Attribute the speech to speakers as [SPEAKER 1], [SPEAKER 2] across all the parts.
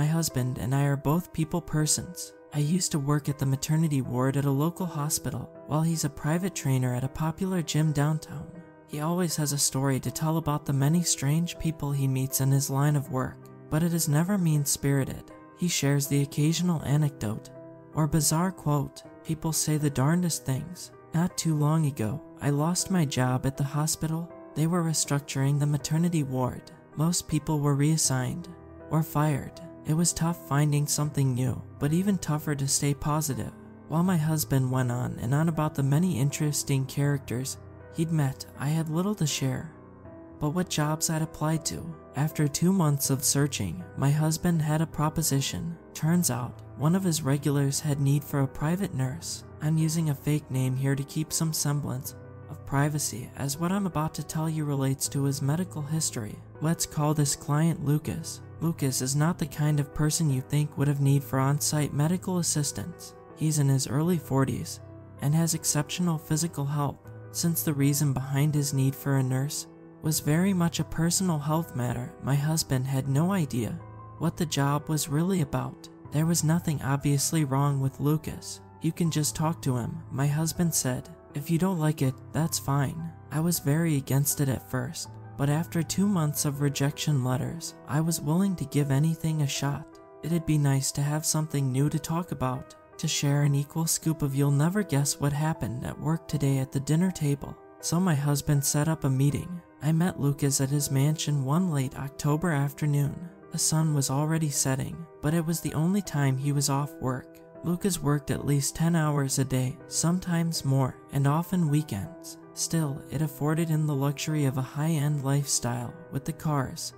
[SPEAKER 1] My husband and I are both people persons. I used to work at the maternity ward at a local hospital, while he's a private trainer at a popular gym downtown. He always has a story to tell about the many strange people he meets in his line of work, but it is never mean spirited. He shares the occasional anecdote or bizarre quote. People say the darndest things. Not too long ago, I lost my job at the hospital. They were restructuring the maternity ward. Most people were reassigned or fired. It was tough finding something new, but even tougher to stay positive. While my husband went on and on about the many interesting characters he'd met, I had little to share. But what jobs I'd applied to. After two months of searching, my husband had a proposition. Turns out, one of his regulars had need for a private nurse. I'm using a fake name here to keep some semblance of privacy, as what I'm about to tell you relates to his medical history. Let's call this client Lucas. Lucas is not the kind of person you think would have need for on-site medical assistance. He's in his early 40s and has exceptional physical help. Since the reason behind his need for a nurse was very much a personal health matter, my husband had no idea what the job was really about. There was nothing obviously wrong with Lucas. You can just talk to him, my husband said. If you don't like it, that's fine. I was very against it at first, but after two months of rejection letters, I was willing to give anything a shot. It'd be nice to have something new to talk about, to share an equal scoop of you'll never guess what happened at work today at the dinner table. So my husband set up a meeting. I met Lucas at his mansion one late October afternoon. The sun was already setting, but it was the only time he was off work. Lucas worked at least 10 hours a day, sometimes more, and often weekends. Still, it afforded him the luxury of a high-end lifestyle with the cars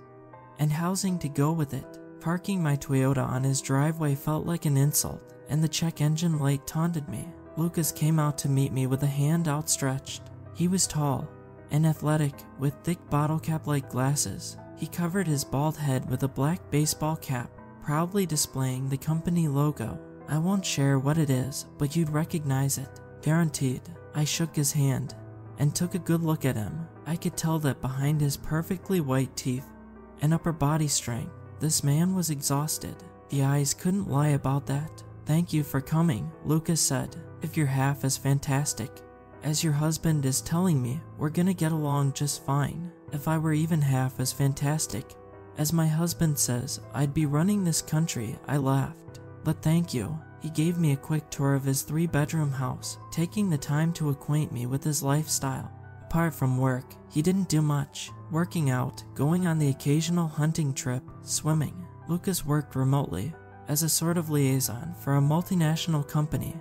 [SPEAKER 1] and housing to go with it. Parking my Toyota on his driveway felt like an insult, and the check engine light taunted me. Lucas came out to meet me with a hand outstretched. He was tall and athletic with thick bottle cap like glasses. He covered his bald head with a black baseball cap, proudly displaying the company logo. I won't share what it is, but you'd recognize it. Guaranteed. I shook his hand and took a good look at him. I could tell that behind his perfectly white teeth and upper body strength, this man was exhausted. The eyes couldn't lie about that. Thank you for coming, Lucas said. If you're half as fantastic as your husband is telling me, we're gonna get along just fine. If I were even half as fantastic as my husband says, I'd be running this country, I laughed. But thank you. He gave me a quick tour of his three bedroom house, taking the time to acquaint me with his lifestyle. Apart from work, he didn't do much. Working out, going on the occasional hunting trip, swimming. Lucas worked remotely as a sort of liaison for a multinational company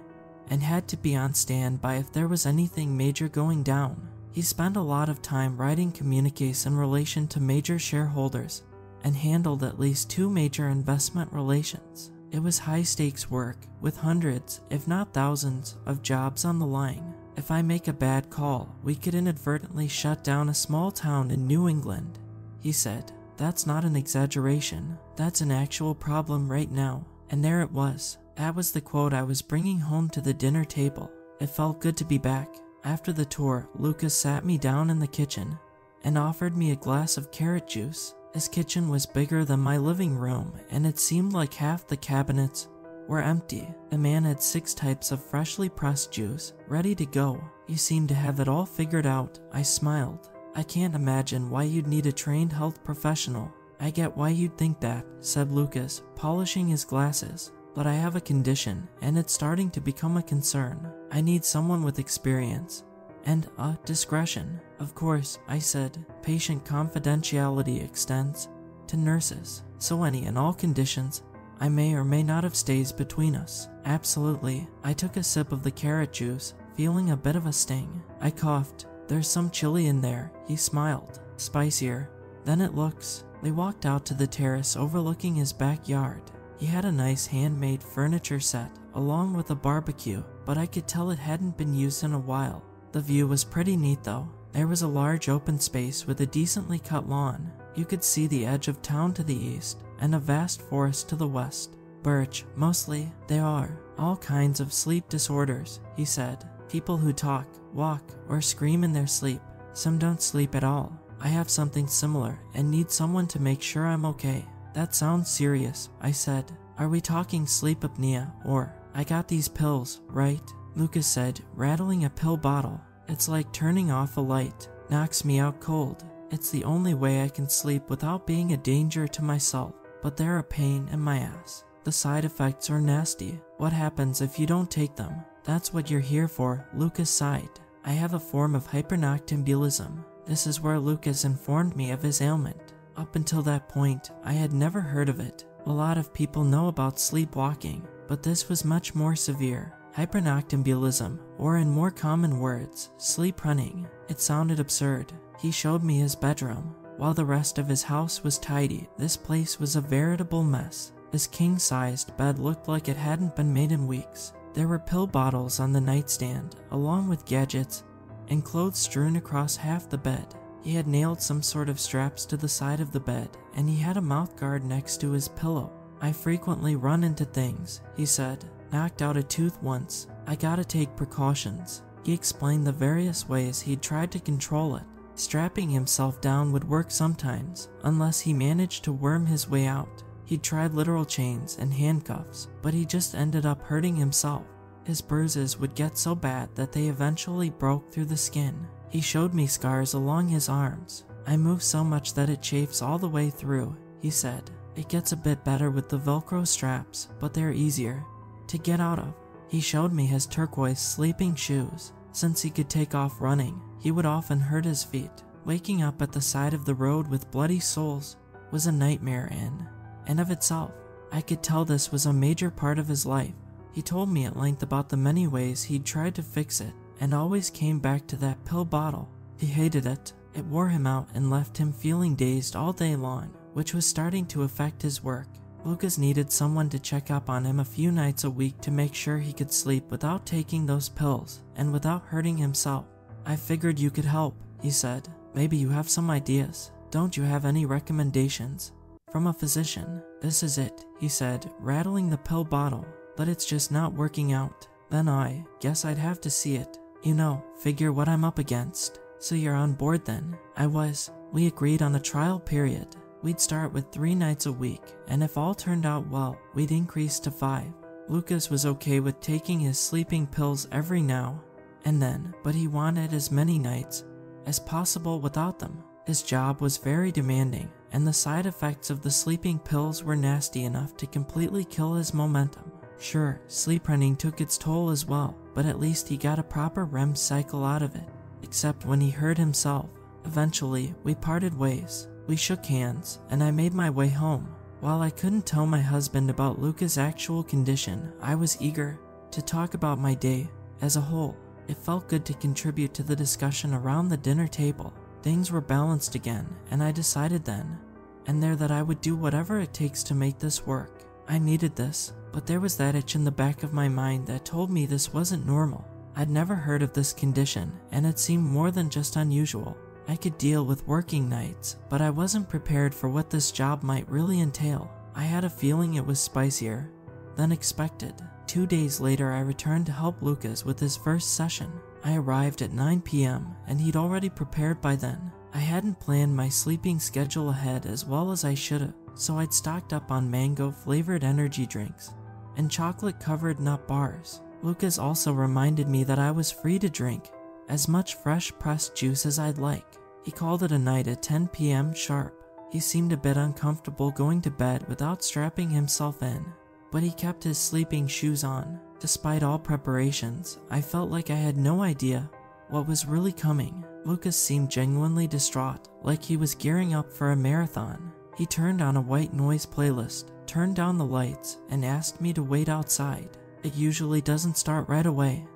[SPEAKER 1] and had to be on standby if there was anything major going down. He spent a lot of time writing communiques in relation to major shareholders and handled at least two major investment relations. It was high stakes work with hundreds, if not thousands, of jobs on the line. If I make a bad call, we could inadvertently shut down a small town in New England. He said, That's not an exaggeration. That's an actual problem right now. And there it was. That was the quote I was bringing home to the dinner table. It felt good to be back. After the tour, Lucas sat me down in the kitchen and offered me a glass of carrot juice. His kitchen was bigger than my living room, and it seemed like half the cabinets were empty. The man had six types of freshly pressed juice ready to go. He seemed to have it all figured out. I smiled. I can't imagine why you'd need a trained health professional. I get why you'd think that, said Lucas, polishing his glasses. But I have a condition, and it's starting to become a concern. I need someone with experience and a discretion. Of course, I said, patient confidentiality extends to nurses, so any and all conditions I may or may not have stays between us. Absolutely. I took a sip of the carrot juice, feeling a bit of a sting. I coughed. There's some chili in there. He smiled. Spicier than it looks. They walked out to the terrace overlooking his backyard. He had a nice handmade furniture set, along with a barbecue, but I could tell it hadn't been used in a while. The view was pretty neat though. There was a large open space with a decently cut lawn. You could see the edge of town to the east and a vast forest to the west. Birch, mostly, they are. All kinds of sleep disorders, he said. People who talk, walk, or scream in their sleep. Some don't sleep at all. I have something similar and need someone to make sure I'm okay. That sounds serious, I said. Are we talking sleep apnea or I got these pills, right? Lucas said, rattling a pill bottle. It's like turning off a light, knocks me out cold. It's the only way I can sleep without being a danger to myself, but they're a pain in my ass. The side effects are nasty. What happens if you don't take them? That's what you're here for, Lucas sighed. I have a form of hypernoctambulism. This is where Lucas informed me of his ailment. Up until that point, I had never heard of it. A lot of people know about sleepwalking, but this was much more severe. Hypernoctambulism, or in more common words, sleep running. It sounded absurd. He showed me his bedroom. While the rest of his house was tidy, this place was a veritable mess. His king sized bed looked like it hadn't been made in weeks. There were pill bottles on the nightstand, along with gadgets and clothes strewn across half the bed. He had nailed some sort of straps to the side of the bed, and he had a mouth guard next to his pillow. I frequently run into things, he said. Knocked out a tooth once. I gotta take precautions. He explained the various ways he'd tried to control it. Strapping himself down would work sometimes, unless he managed to worm his way out. He tried literal chains and handcuffs, but he just ended up hurting himself. His bruises would get so bad that they eventually broke through the skin. He showed me scars along his arms. I move so much that it chafes all the way through, he said. It gets a bit better with the Velcro straps, but they're easier to get out of. He showed me his turquoise sleeping shoes. Since he could take off running, he would often hurt his feet. Waking up at the side of the road with bloody soles was a nightmare in and of itself. I could tell this was a major part of his life. He told me at length about the many ways he'd tried to fix it and always came back to that pill bottle. He hated it. It wore him out and left him feeling dazed all day long, which was starting to affect his work. Lucas needed someone to check up on him a few nights a week to make sure he could sleep without taking those pills and without hurting himself. I figured you could help, he said. Maybe you have some ideas. Don't you have any recommendations? From a physician. This is it, he said, rattling the pill bottle. But it's just not working out. Then I guess I'd have to see it. You know, figure what I'm up against. So you're on board then? I was. We agreed on a trial period. We'd start with three nights a week, and if all turned out well, we'd increase to five. Lucas was okay with taking his sleeping pills every now and then, but he wanted as many nights as possible without them. His job was very demanding, and the side effects of the sleeping pills were nasty enough to completely kill his momentum. Sure, sleep running took its toll as well, but at least he got a proper REM cycle out of it, except when he hurt himself. Eventually, we parted ways. We shook hands, and I made my way home. While I couldn't tell my husband about Lucas' actual condition, I was eager to talk about my day as a whole. It felt good to contribute to the discussion around the dinner table. Things were balanced again, and I decided then and there that I would do whatever it takes to make this work. I needed this, but there was that itch in the back of my mind that told me this wasn't normal. I'd never heard of this condition, and it seemed more than just unusual. I could deal with working nights, but I wasn't prepared for what this job might really entail. I had a feeling it was spicier than expected. Two days later, I returned to help Lucas with his first session. I arrived at 9 p.m., and he'd already prepared by then. I hadn't planned my sleeping schedule ahead as well as I should have, so I'd stocked up on mango flavored energy drinks and chocolate covered nut bars. Lucas also reminded me that I was free to drink as much fresh pressed juice as I'd like. He called it a night at 10 p.m. sharp. He seemed a bit uncomfortable going to bed without strapping himself in, but he kept his sleeping shoes on. Despite all preparations, I felt like I had no idea what was really coming. Lucas seemed genuinely distraught, like he was gearing up for a marathon. He turned on a white noise playlist, turned down the lights, and asked me to wait outside. It usually doesn't start right away,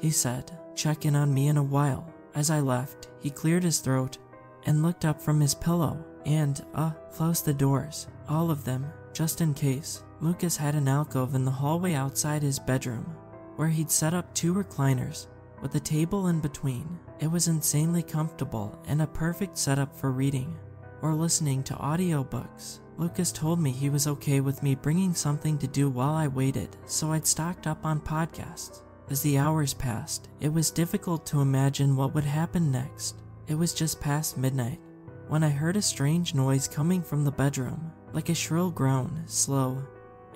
[SPEAKER 1] he said. Check in on me in a while. As I left, he cleared his throat and looked up from his pillow and, uh, closed the doors. All of them, just in case. Lucas had an alcove in the hallway outside his bedroom, where he'd set up two recliners with a table in between. It was insanely comfortable and a perfect setup for reading or listening to audiobooks. Lucas told me he was okay with me bringing something to do while I waited, so I'd stocked up on podcasts. As the hours passed, it was difficult to imagine what would happen next. It was just past midnight when I heard a strange noise coming from the bedroom. like a shrill groan, slow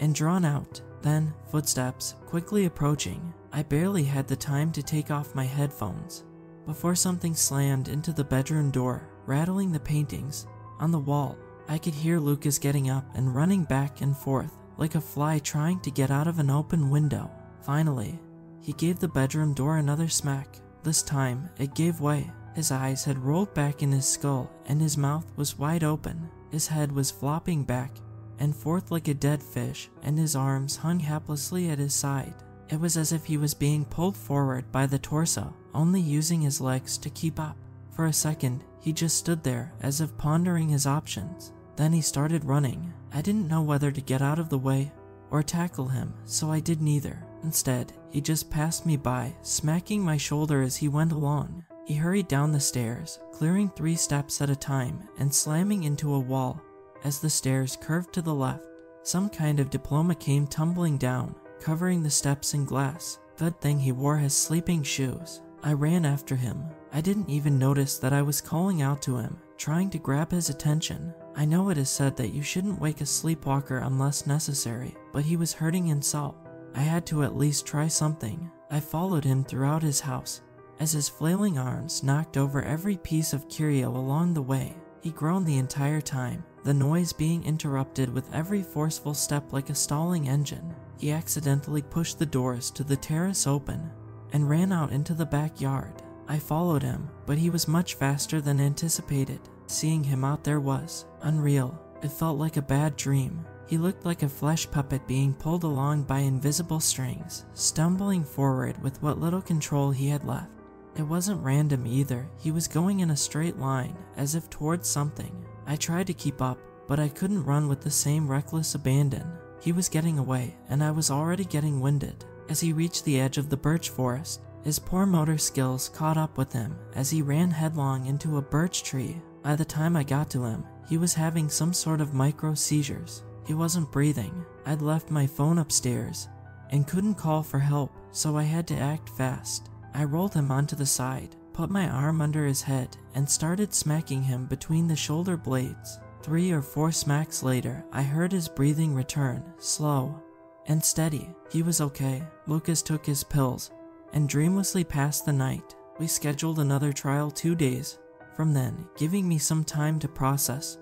[SPEAKER 1] and drawn out. Then, footsteps, quickly approaching. I barely had the time to take off my headphones before something slammed into the bedroom door, rattling the paintings on the wall. I could hear Lucas getting up and running back and forth like a fly trying to get out of an open window. Finally, he gave the bedroom door another smack. This time, it gave way. His eyes had rolled back in his skull and his mouth was wide open. His head was flopping back and forth like a dead fish, and his arms hung helplessly at his side. It was as if he was being pulled forward by the torso, only using his legs to keep up. For a second, he just stood there as if pondering his options. Then he started running. I didn't know whether to get out of the way or tackle him, so I did neither. Instead, he just passed me by, smacking my shoulder as he went along. He hurried down the stairs, clearing three steps at a time and slamming into a wall as the stairs curved to the left. Some kind of diploma came tumbling down, covering the steps in glass. Good thing he wore his sleeping shoes. I ran after him. I didn't even notice that I was calling out to him, trying to grab his attention. I know it is said that you shouldn't wake a sleepwalker unless necessary, but he was hurting himself. I had to at least try something. I followed him throughout his house, as his flailing arms knocked over every piece of curio along the way. He groaned the entire time, the noise being interrupted with every forceful step like a stalling engine. He accidentally pushed the doors to the terrace open and ran out into the backyard. I followed him, but he was much faster than anticipated. Seeing him out there was unreal. It felt like a bad dream. He looked like a flesh puppet being pulled along by invisible strings, stumbling forward with what little control he had left. It wasn't random either. He was going in a straight line, as if towards something. I tried to keep up, but I couldn't run with the same reckless abandon. He was getting away, and I was already getting winded. As he reached the edge of the birch forest, his poor motor skills caught up with him as he ran headlong into a birch tree. By the time I got to him, he was having some sort of micro seizures. He wasn't breathing. I'd left my phone upstairs and couldn't call for help, so I had to act fast. I rolled him onto the side, put my arm under his head, and started smacking him between the shoulder blades. Three or four smacks later, I heard his breathing return, slow and steady. He was okay. Lucas took his pills and dreamlessly passed the night. We scheduled another trial two days from then, giving me some time to process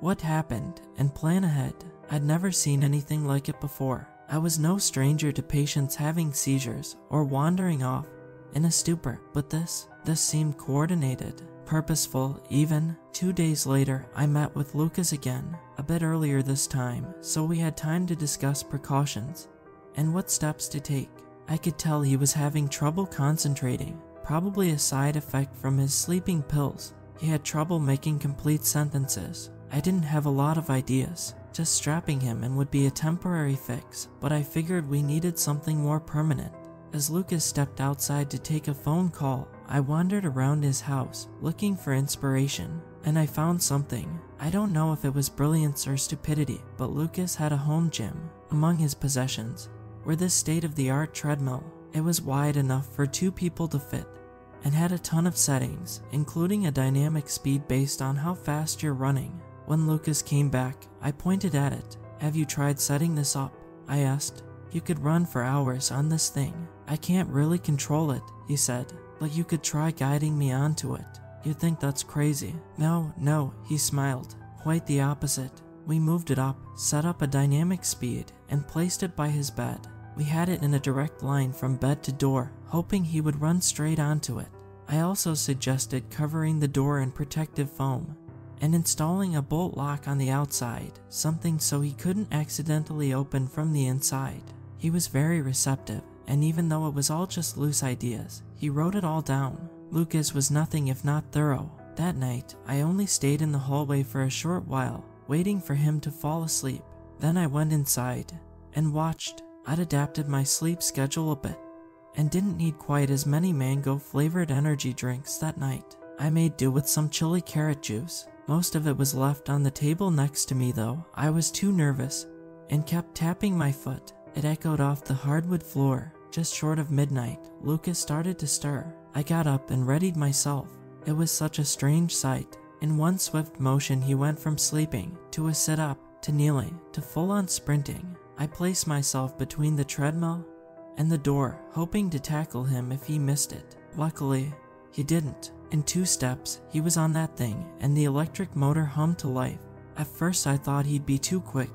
[SPEAKER 1] what happened and plan ahead. I'd never seen anything like it before. I was no stranger to patients having seizures or wandering off in a stupor, but this, this seemed coordinated, purposeful, even. Two days later, I met with Lucas again, a bit earlier this time, so we had time to discuss precautions and what steps to take. I could tell he was having trouble concentrating, probably a side effect from his sleeping pills. He had trouble making complete sentences. I didn't have a lot of ideas. Just strapping him in would be a temporary fix, but I figured we needed something more permanent. As Lucas stepped outside to take a phone call, I wandered around his house looking for inspiration, and I found something. I don't know if it was brilliance or stupidity, but Lucas had a home gym. Among his possessions were this state of the art treadmill. It was wide enough for two people to fit and had a ton of settings, including a dynamic speed based on how fast you're running. When Lucas came back, I pointed at it. Have you tried setting this up? I asked. You could run for hours on this thing. I can't really control it, he said, but you could try guiding me onto it. You'd think that's crazy. No, no, he smiled. Quite the opposite. We moved it up, set up a dynamic speed, and placed it by his bed. We had it in a direct line from bed to door, hoping he would run straight onto it. I also suggested covering the door in protective foam and installing a bolt lock on the outside, something so he couldn't accidentally open from the inside. He was very receptive and even though it was all just loose ideas, he wrote it all down. Lucas was nothing if not thorough. That night, I only stayed in the hallway for a short while, waiting for him to fall asleep. Then I went inside and watched. I'd adapted my sleep schedule a bit and didn't need quite as many mango flavored energy drinks that night. I made do with some chili carrot juice. Most of it was left on the table next to me though. I was too nervous and kept tapping my foot. It echoed off the hardwood floor. Just short of midnight, Lucas started to stir. I got up and readied myself. It was such a strange sight. In one swift motion, he went from sleeping to a sit up to kneeling to full on sprinting. I placed myself between the treadmill and the door, hoping to tackle him if he missed it. Luckily, he didn't. In two steps, he was on that thing, and the electric motor hummed to life. At first, I thought he'd be too quick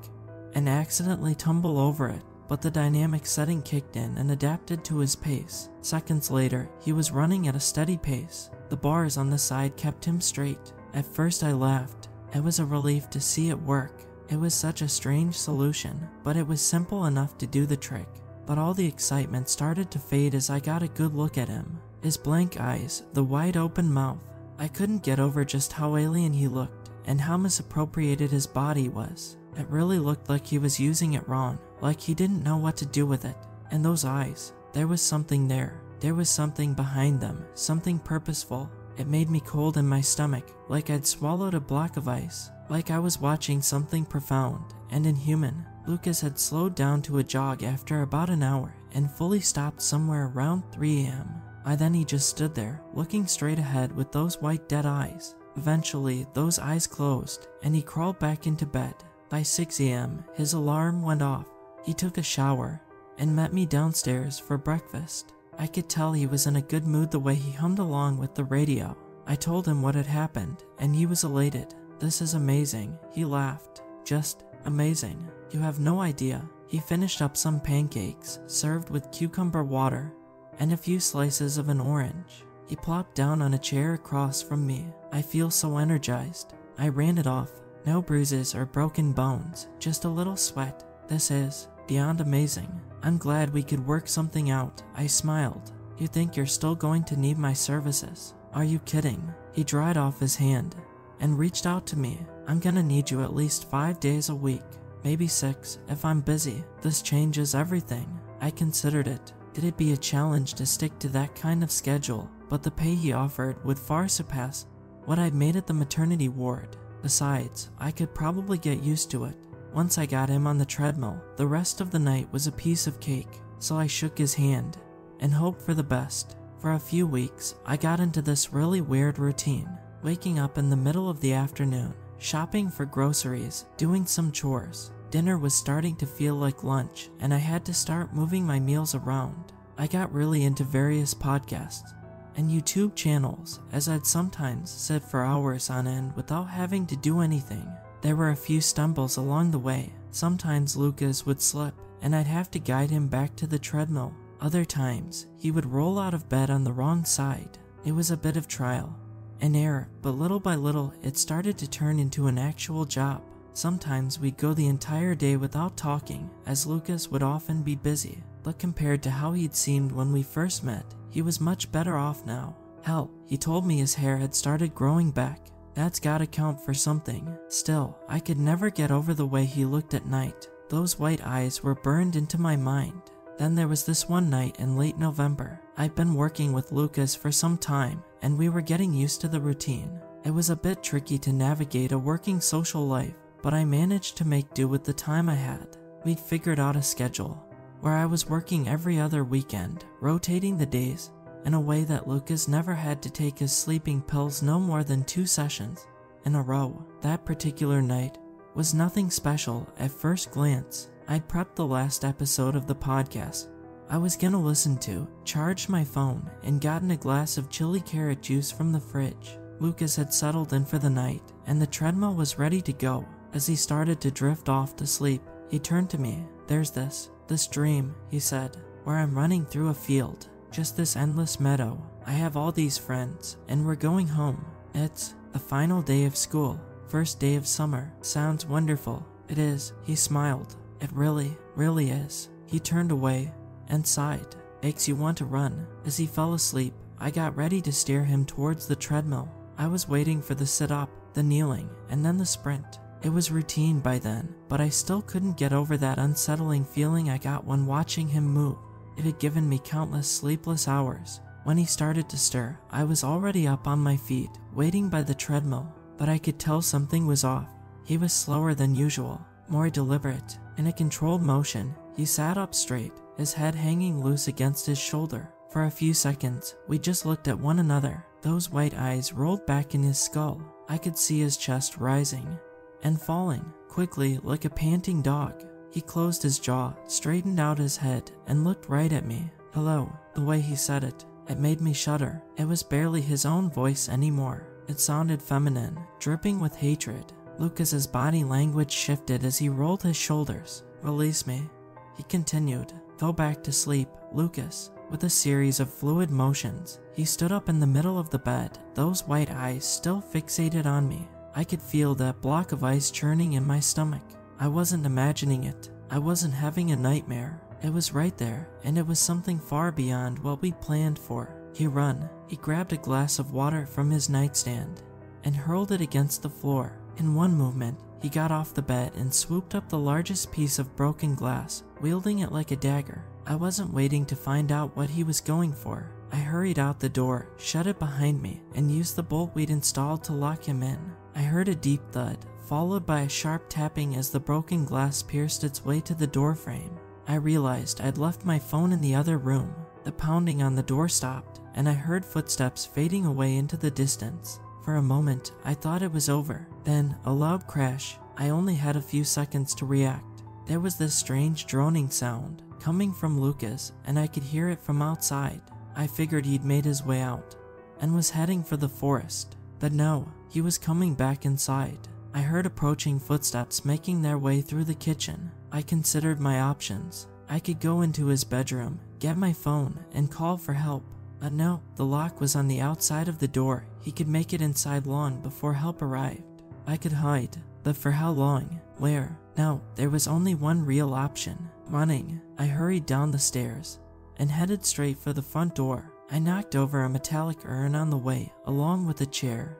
[SPEAKER 1] and accidentally tumble over it, but the dynamic setting kicked in and adapted to his pace. Seconds later, he was running at a steady pace. The bars on the side kept him straight. At first, I laughed. It was a relief to see it work. It was such a strange solution, but it was simple enough to do the trick. But all the excitement started to fade as I got a good look at him. His blank eyes, the wide open mouth. I couldn't get over just how alien he looked and how misappropriated his body was. It really looked like he was using it wrong, like he didn't know what to do with it. And those eyes, there was something there. There was something behind them, something purposeful. It made me cold in my stomach, like I'd swallowed a block of ice, like I was watching something profound and inhuman. Lucas had slowed down to a jog after about an hour and fully stopped somewhere around 3 a.m. By then he just stood there, looking straight ahead with those white dead eyes. Eventually, those eyes closed, and he crawled back into bed. By 6 a.m., his alarm went off. He took a shower and met me downstairs for breakfast. I could tell he was in a good mood the way he hummed along with the radio. I told him what had happened, and he was elated. This is amazing, he laughed. Just amazing. You have no idea. He finished up some pancakes, served with cucumber water, and a few slices of an orange. He plopped down on a chair across from me. I feel so energized. I ran it off. No bruises or broken bones, just a little sweat. This is beyond amazing. I'm glad we could work something out. I smiled. You think you're still going to need my services? Are you kidding? He dried off his hand and reached out to me. I'm gonna need you at least five days a week, maybe six if I'm busy. This changes everything. I considered it. Did it be a challenge to stick to that kind of schedule? But the pay he offered would far surpass what I'd made at the maternity ward. Besides, I could probably get used to it. Once I got him on the treadmill, the rest of the night was a piece of cake, so I shook his hand and hoped for the best. For a few weeks, I got into this really weird routine, waking up in the middle of the afternoon, shopping for groceries, doing some chores. Dinner was starting to feel like lunch, and I had to start moving my meals around. I got really into various podcasts, and YouTube channels, as I'd sometimes sit for hours on end without having to do anything. There were a few stumbles along the way. Sometimes Lucas would slip, and I'd have to guide him back to the treadmill. Other times, he would roll out of bed on the wrong side. It was a bit of trial and error, but little by little, it started to turn into an actual job. Sometimes we'd go the entire day without talking, as Lucas would often be busy. But compared to how he'd seemed when we first met, he was much better off now. Hell, he told me his hair had started growing back. That's gotta count for something. Still, I could never get over the way he looked at night. Those white eyes were burned into my mind. Then there was this one night in late November. I'd been working with Lucas for some time, and we were getting used to the routine. It was a bit tricky to navigate a working social life, but I managed to make do with the time I had. We'd figured out a schedule where I was working every other weekend, rotating the days in a way that Lucas never had to take his sleeping pills no more than two sessions in a row. That particular night was nothing special at first glance. I'd prepped the last episode of the podcast I was gonna listen to, charged my phone, and gotten a glass of chili carrot juice from the fridge. Lucas had settled in for the night, and the treadmill was ready to go. As he started to drift off to sleep, he turned to me. There's this, this dream, he said, where I'm running through a field, just this endless meadow. I have all these friends, and we're going home. It's the final day of school, first day of summer. Sounds wonderful. It is, he smiled. It really, really is. He turned away and sighed. Makes you want to run. As he fell asleep, I got ready to steer him towards the treadmill. I was waiting for the sit up, the kneeling, and then the sprint. It was routine by then, but I still couldn't get over that unsettling feeling I got when watching him move. It had given me countless sleepless hours. When he started to stir, I was already up on my feet, waiting by the treadmill, but I could tell something was off. He was slower than usual, more deliberate. In a controlled motion, he sat up straight, his head hanging loose against his shoulder. For a few seconds, we just looked at one another. Those white eyes rolled back in his skull. I could see his chest rising and falling, quickly like a panting dog. He closed his jaw, straightened out his head, and looked right at me. Hello, the way he said it. It made me shudder. It was barely his own voice anymore. It sounded feminine, dripping with hatred. Lucas's body language shifted as he rolled his shoulders. Release me. He continued, Go back to sleep, Lucas. With a series of fluid motions, he stood up in the middle of the bed, those white eyes still fixated on me. I could feel that block of ice churning in my stomach. I wasn't imagining it. I wasn't having a nightmare. It was right there, and it was something far beyond what we planned for. He run. He grabbed a glass of water from his nightstand and hurled it against the floor. In one movement, he got off the bed and swooped up the largest piece of broken glass, wielding it like a dagger. I wasn't waiting to find out what he was going for. I hurried out the door, shut it behind me, and used the bolt we'd installed to lock him in. I heard a deep thud, followed by a sharp tapping as the broken glass pierced its way to the doorframe. I realized I'd left my phone in the other room. The pounding on the door stopped, and I heard footsteps fading away into the distance. For a moment, I thought it was over. Then, a loud crash. I only had a few seconds to react. There was this strange droning sound coming from Lucas, and I could hear it from outside. I figured he'd made his way out and was heading for the forest. But no, he was coming back inside. I heard approaching footsteps making their way through the kitchen. I considered my options. I could go into his bedroom, get my phone, and call for help. But no, the lock was on the outside of the door. He could make it inside long before help arrived. I could hide, but for how long? Where? No, there was only one real option running. I hurried down the stairs and headed straight for the front door. I knocked over a metallic urn on the way, along with a chair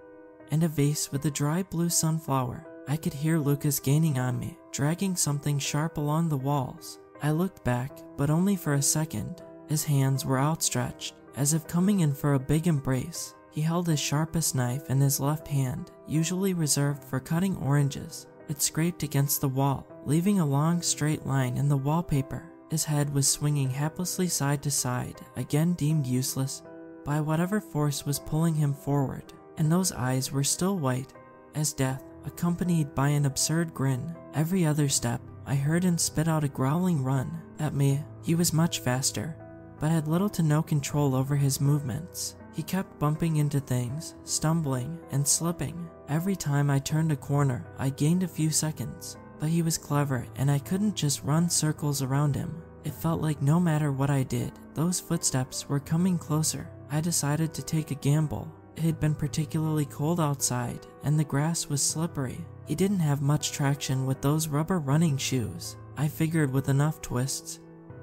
[SPEAKER 1] and a vase with a dry blue sunflower. I could hear Lucas gaining on me, dragging something sharp along the walls. I looked back, but only for a second. His hands were outstretched, as if coming in for a big embrace. He held his sharpest knife in his left hand, usually reserved for cutting oranges. It scraped against the wall, leaving a long straight line in the wallpaper. His head was swinging haplessly side to side, again deemed useless by whatever force was pulling him forward, and those eyes were still white as death, accompanied by an absurd grin. Every other step, I heard him spit out a growling run at me. He was much faster, but had little to no control over his movements. He kept bumping into things, stumbling, and slipping. Every time I turned a corner, I gained a few seconds. But he was clever, and I couldn't just run circles around him. It felt like no matter what I did, those footsteps were coming closer. I decided to take a gamble. It had been particularly cold outside, and the grass was slippery. He didn't have much traction with those rubber running shoes. I figured with enough twists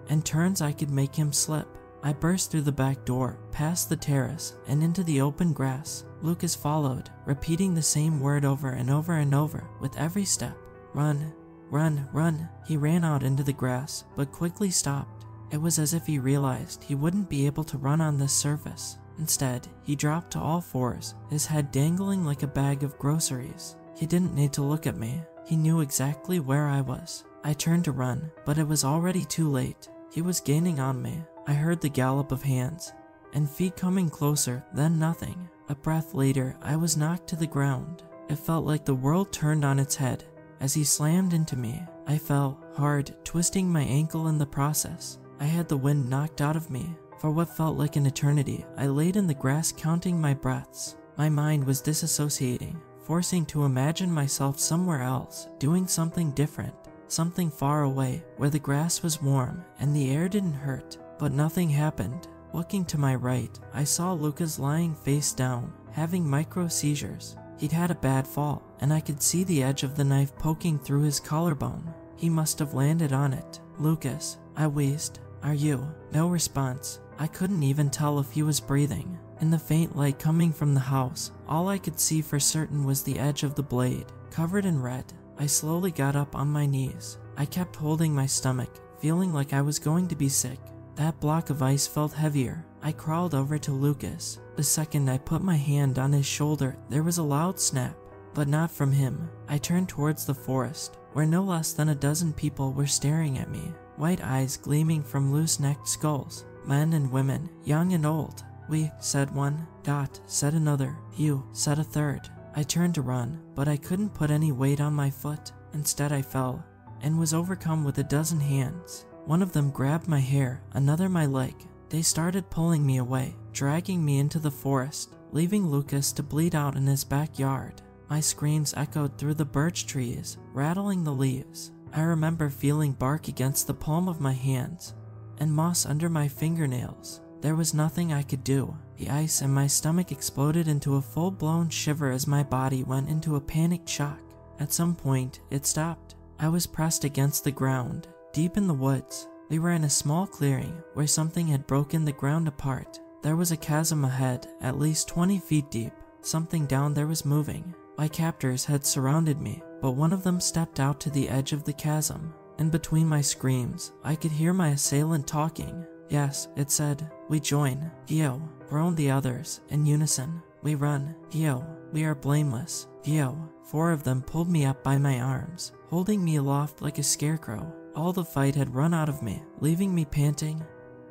[SPEAKER 1] and turns I could make him slip. I burst through the back door, past the terrace, and into the open grass. Lucas followed, repeating the same word over and over and over with every step. Run, run, run. He ran out into the grass, but quickly stopped. It was as if he realized he wouldn't be able to run on this surface. Instead, he dropped to all fours, his head dangling like a bag of groceries. He didn't need to look at me. He knew exactly where I was. I turned to run, but it was already too late. He was gaining on me. I heard the gallop of hands and feet coming closer, then nothing. A breath later, I was knocked to the ground. It felt like the world turned on its head. As he slammed into me, I fell hard, twisting my ankle in the process. I had the wind knocked out of me. For what felt like an eternity, I laid in the grass counting my breaths. My mind was disassociating, forcing to imagine myself somewhere else, doing something different, something far away, where the grass was warm and the air didn't hurt. But nothing happened. Looking to my right, I saw Lucas lying face down, having micro seizures. He'd had a bad fall, and I could see the edge of the knife poking through his collarbone. He must have landed on it. Lucas, I wheezed. Are you? No response. I couldn't even tell if he was breathing. In the faint light coming from the house, all I could see for certain was the edge of the blade, covered in red. I slowly got up on my knees. I kept holding my stomach, feeling like I was going to be sick. That block of ice felt heavier. I crawled over to Lucas. The second I put my hand on his shoulder, there was a loud snap, but not from him. I turned towards the forest, where no less than a dozen people were staring at me, white eyes gleaming from loose necked skulls. Men and women, young and old. We, said one. Dot, said another. You, said a third. I turned to run, but I couldn't put any weight on my foot. Instead, I fell and was overcome with a dozen hands. One of them grabbed my hair, another my leg. They started pulling me away, dragging me into the forest, leaving Lucas to bleed out in his backyard. My screams echoed through the birch trees, rattling the leaves. I remember feeling bark against the palm of my hands and moss under my fingernails. There was nothing I could do. The ice in my stomach exploded into a full blown shiver as my body went into a panicked shock. At some point, it stopped. I was pressed against the ground, deep in the woods. We were in a small clearing where something had broken the ground apart. There was a chasm ahead, at least 20 feet deep. Something down there was moving. My captors had surrounded me, but one of them stepped out to the edge of the chasm. And between my screams, I could hear my assailant talking. Yes, it said, We join. Gio, groaned the others, in unison. We run. Gio, we are blameless. Gio, four of them pulled me up by my arms, holding me aloft like a scarecrow. All the fight had run out of me, leaving me panting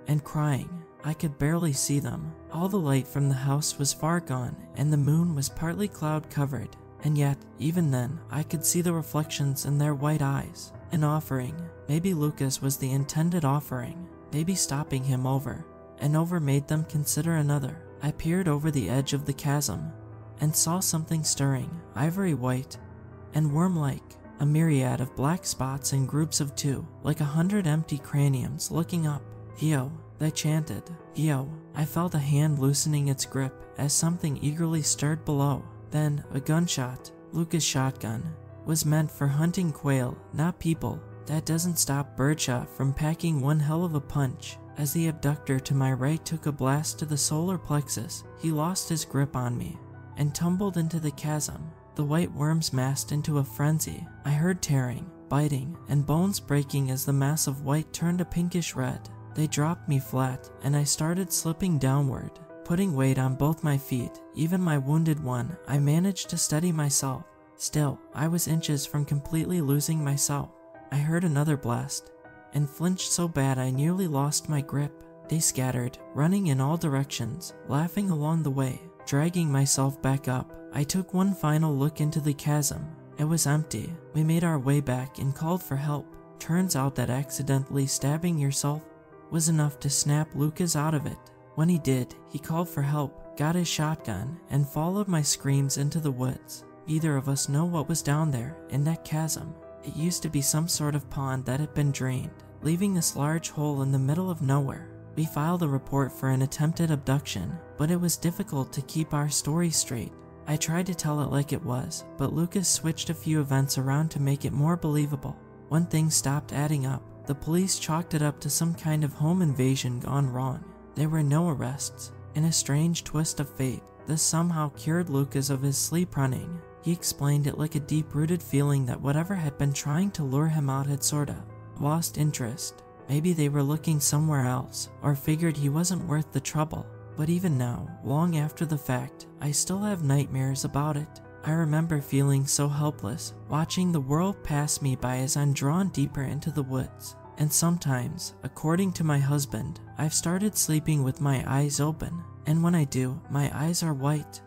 [SPEAKER 1] and crying. I could barely see them. All the light from the house was far gone, and the moon was partly cloud covered. And yet, even then, I could see the reflections in their white eyes. An offering. Maybe Lucas was the intended offering. Maybe stopping him over. And over made them consider another. I peered over the edge of the chasm and saw something stirring, ivory white and worm like. A myriad of black spots in groups of two, like a hundred empty craniums looking up. Gio, they chanted. Gio, I felt a hand loosening its grip as something eagerly stirred below. Then, a gunshot, Lucas' shotgun, was meant for hunting quail, not people. That doesn't stop Birdshot from packing one hell of a punch. As the abductor to my right took a blast to the solar plexus, he lost his grip on me and tumbled into the chasm. The white worms massed into a frenzy. I heard tearing, biting, and bones breaking as the mass of white turned a pinkish red. They dropped me flat, and I started slipping downward. Putting weight on both my feet, even my wounded one, I managed to steady myself. Still, I was inches from completely losing myself. I heard another blast, and flinched so bad I nearly lost my grip. They scattered, running in all directions, laughing along the way, dragging myself back up. I took one final look into the chasm. It was empty. We made our way back and called for help. Turns out that accidentally stabbing yourself was enough to snap Lucas out of it. When he did, he called for help, got his shotgun, and followed my screams into the woods. Either of us know what was down there, in that chasm. It used to be some sort of pond that had been drained, leaving this large hole in the middle of nowhere. We filed a report for an attempted abduction, but it was difficult to keep our story straight. I tried to tell it like it was, but Lucas switched a few events around to make it more believable. When things stopped adding up, the police chalked it up to some kind of home invasion gone wrong. There were no arrests. In a strange twist of fate, this somehow cured Lucas of his sleep running. He explained it like a deep rooted feeling that whatever had been trying to lure him out had sorta lost interest. Maybe they were looking somewhere else, or figured he wasn't worth the trouble. But even now, long after the fact, I still have nightmares about it. I remember feeling so helpless, watching the world pass me by as I'm drawn deeper into the woods. And sometimes, according to my husband, I've started sleeping with my eyes open. And when I do, my eyes are white,